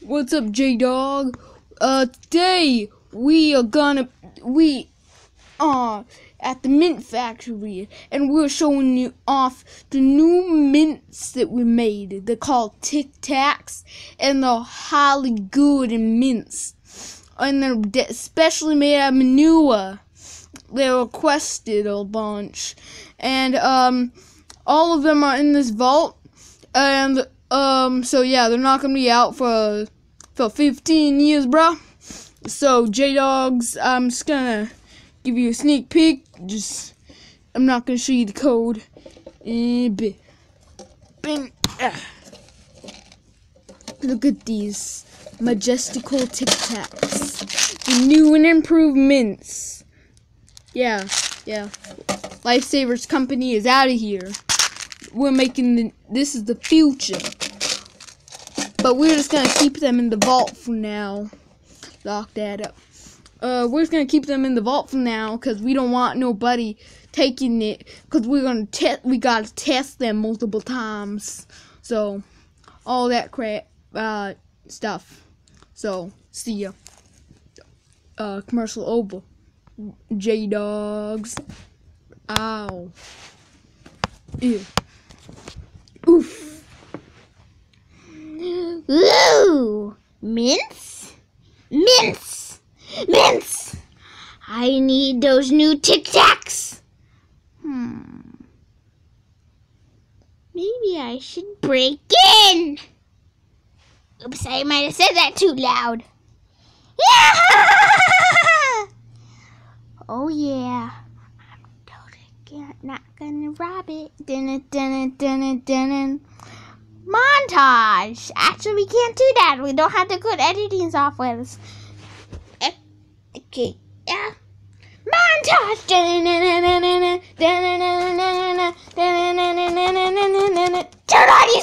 What's up, J Dog? Uh, today we are gonna we are at the mint factory, and we're showing you off the new mints that we made. They're called Tic Tacs, and they're highly good in mints, and they're especially made out of manure. They requested a bunch, and um, all of them are in this vault, and um, so yeah, they're not gonna be out for for 15 years, bro. So J Dogs, I'm just gonna give you a sneak peek. Just, I'm not gonna show you the code. Eh, ah. Look at these majestical Tic Tacs, new and improved mints. Yeah, yeah. Lifesavers Company is out of here. We're making the. This is the future. But we're just gonna keep them in the vault for now. Lock that up. Uh, we're just gonna keep them in the vault for now because we don't want nobody taking it because we're gonna test. We gotta test them multiple times. So, all that crap, uh, stuff. So, see ya. Uh, commercial over. J Dogs. Ow. Ew. Oof. Ooh, mints? Mints! Mints! I need those new Tic Tacs. Hmm. Maybe I should break in. Oops, I might have said that too loud. Oh yeah. I'm totally not gonna rob it. Dun dun dun dun dun. Montage! Actually, we can't do that. We don't have the good editing softwares. Eh, Okay, yeah. Montage! Turn on your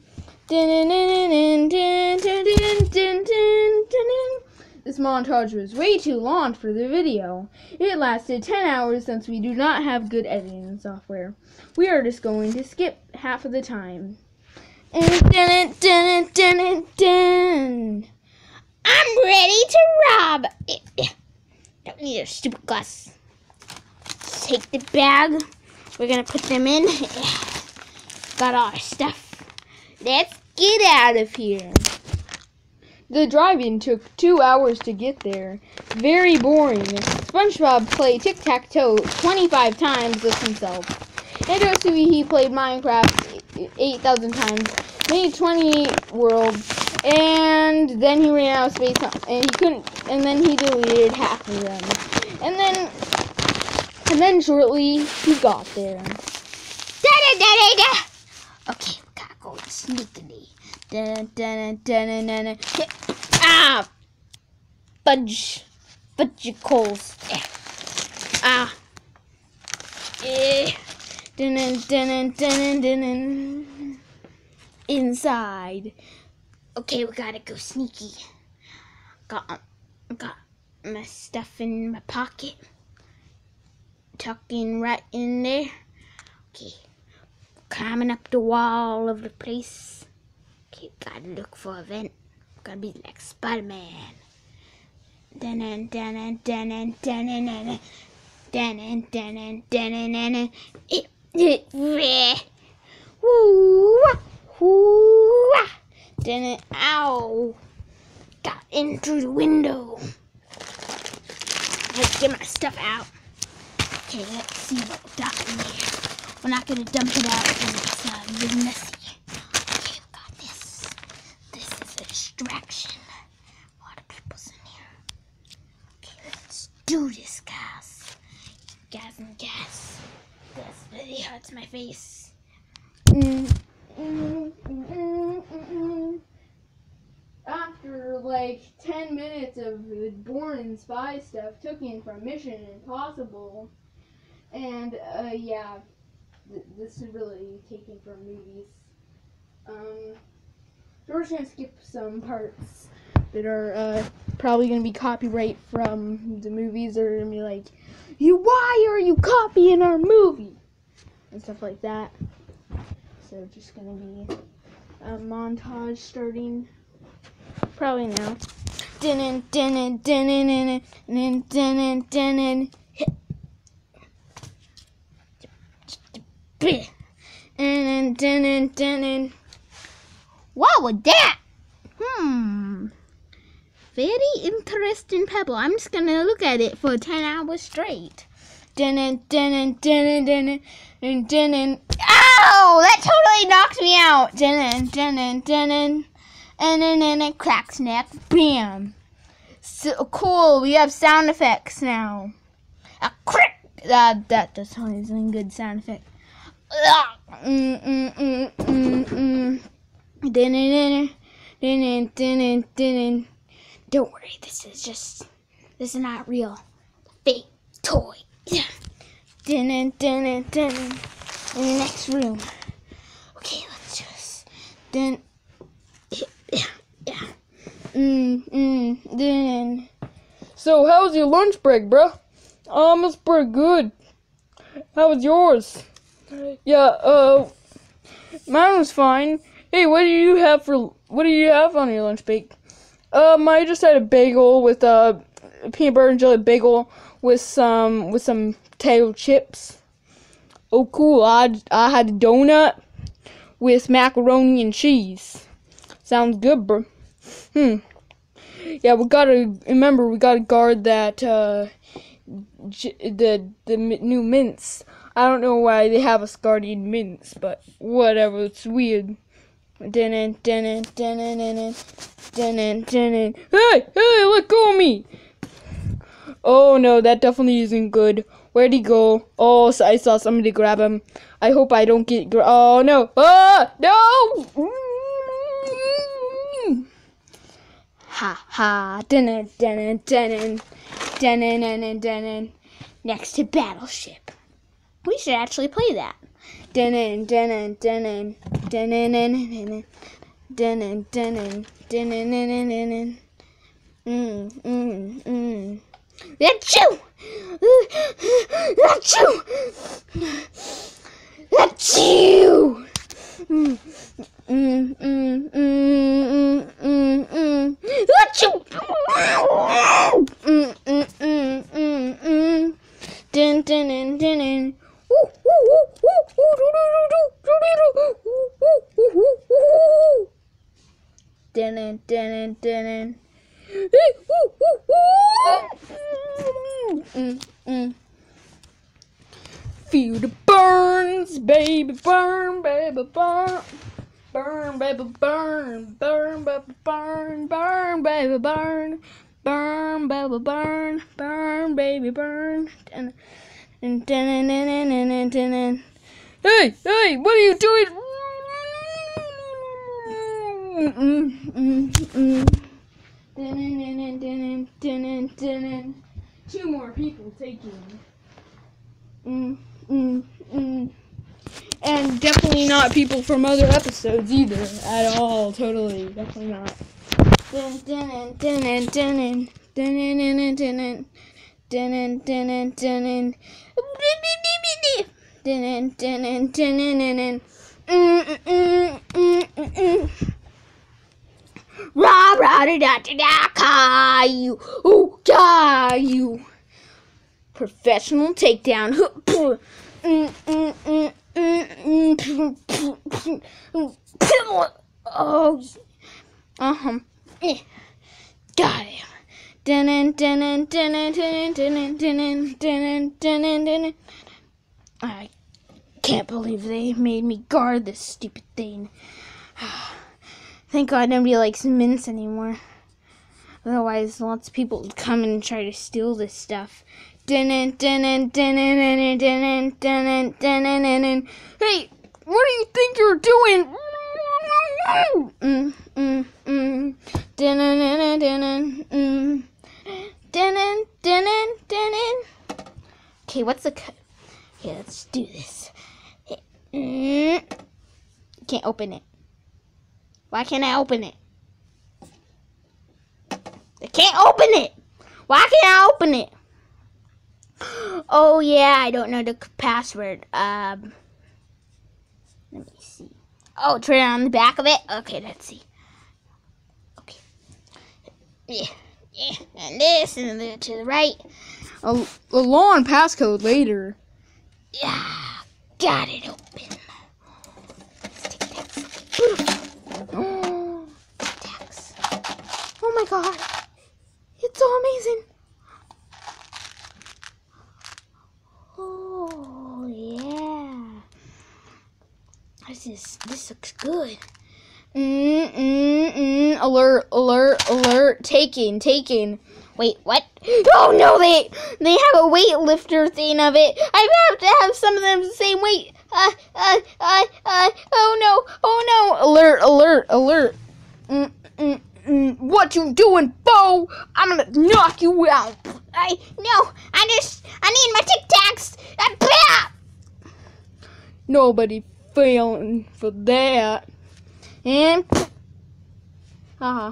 This montage was way too long for the video. It lasted 10 hours since we do not have good editing software. We are just going to skip half of the time. I'm ready to rob. Don't need a stupid glass. Take the bag. We're gonna put them in. Got all our stuff. Let's get out of here. The drive-in took two hours to get there. Very boring. SpongeBob played tic-tac-toe 25 times with himself. Andrew he played Minecraft 8,000 times, made 28 worlds, and then he ran out of space and he couldn't, and then he deleted half of them. And then, and then shortly he got there. Da da da da da. Okay, we gotta go sneakily. Dun, dun, dun, dun, dun. Ah, fudge, fudgicles. Eh. Ah. Eh. Dun, dun, dun, dun, dun. Inside. Okay, we gotta go sneaky. Got got my stuff in my pocket. Tucking right in there. Okay. Climbing up the wall of the place. Okay, gotta look for a vent. Gotta be like Spider Man. Dun dun dun dun dun dun dun dun dun dun dun woo woo dun ow got in through the window let's get my stuff out Okay, let's see what we got in here. We're not gonna dump it out because it's uh, really messy. Okay, we got this. This is a distraction. A lot of people's in here. Okay, let's do this, guys. Gas and gas. This really hurts my face. After like 10 minutes of Born and Spy stuff, took in from Mission Impossible. And uh, yeah, th- this is really taken from movies. Um, so we're just gonna skip some parts that are uh, probably gonna be copyright from the movies. They're gonna be like, "You, why are you copying our movie?" and stuff like that. So just gonna be a montage starting probably now. Dinin dinin dinin dinin dinin dinin dinin dinin dinin dinin. What was that? Hmm. Very interesting pebble. I'm just gonna look at it for 10 hours straight. Ow! That totally knocked me out. And then it cracks neck. Bam. So cool. We have sound effects now. A crick. That that does sound like a good sound effect. Don't worry, this is just. This is not real. Fake toy. Dinin. In the next room. Okay, let's just then Yeah, yeah. Mm mm dinin. So, how was your lunch break, bruh? Um, it's pretty good. How was yours? Yeah, uh, mine was fine. Hey, what do you have for, what do you have on your lunch break? Um, I just had a bagel with, a peanut butter and jelly bagel with some, with some potato chips. Oh, cool. I, I had a donut with macaroni and cheese. Sounds good, bro. Hmm. Yeah, we gotta remember. We gotta guard that uh, the the new mints. I don't know why they have us guarding mints, but whatever. It's weird. Dun dun dun dun dun dun Hey, hey, let go of me! Oh no, that definitely isn't good. Where'd he go? Oh, so I saw somebody grab him. I hope I don't get. Oh no! Ah, no! Ha ha. Dinin dinin dinin. Dinin dinin dinin. Next to Battleship. We should actually play that. Dinin dinin. Dinin dinin dinin dinin. Mm mm mm. Achoo! Achoo! Achoo! dun, dun, dun, mm, mm, mm. Feel the burns, baby, burn, baby, burn. Burn, baby, burn. Burn, baby, burn. Burn, baby, burn. Burn, baby, burn. Burn, baby, burn. Hey, hey, what are you doing? Two more people taking. Mm, mm, mm. And definitely not people from other episodes either. At all. Totally. Definitely not. Dun, Rah, rah, da, da, da, da, Caillou. Ooh, Caillou. Professional takedown. Oh, uh-huh. Got it. I can't believe they made me guard this stupid thing. Thank God nobody likes mints anymore. Otherwise, lots of people would come and try to steal this stuff. Hey, what do you think you're doing? Okay, what's the code? Okay, let's do this. Can't open it. Why can't I open it? I can't open it. Why can't I open it? Oh yeah, I don't know the password. Um, let me see. Oh, turn it on the back of it. Okay, let's see. Okay. Yeah, yeah, and this and then to the right. A, a long passcode later. Yeah, got it open. Let's take that. Oh, Tax. Oh my god. It's so amazing. Oh yeah. This is this looks good. mm, mm, mm, alert, alert, alert. Taking, taking. Wait, what? Oh no, they they have a weightlifter thing of it. I have to have some of them the same weight. Uh, uh, uh, uh, oh no, oh no. Alert, alert, alert. Mm, mm. What you doing, Bo? I'm gonna knock you out. I no, I just I need my Tic Tacs. Nobody failing for that. And uh huh.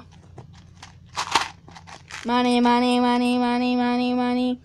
Money, money, money, money, money, money.